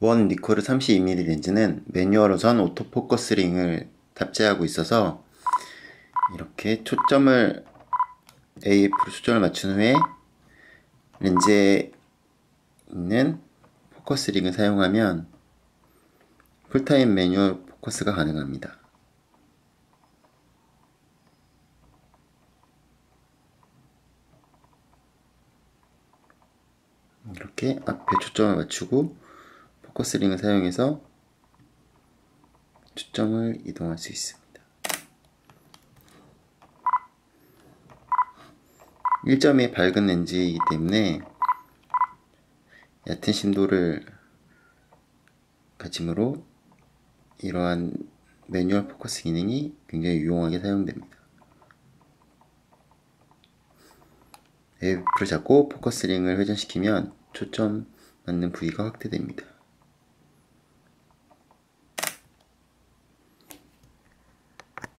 One NIKKOR 32mm 렌즈는 매뉴얼 우선 오토포커스 링을 탑재하고 있어서 이렇게 초점을 AF로 초점을 맞춘 후에 렌즈에 있는 포커스 링을 사용하면 풀타임 매뉴얼 포커스가 가능합니다. 이렇게 앞에 초점을 맞추고 포커스링을 사용해서 초점을 이동할 수 있습니다. 1점이 밝은 렌즈이기 때문에 얕은 심도를 가짐으로 이러한 매뉴얼 포커스 기능이 굉장히 유용하게 사용됩니다. F를 잡고 포커스링을 회전시키면 초점 맞는 부위가 확대됩니다.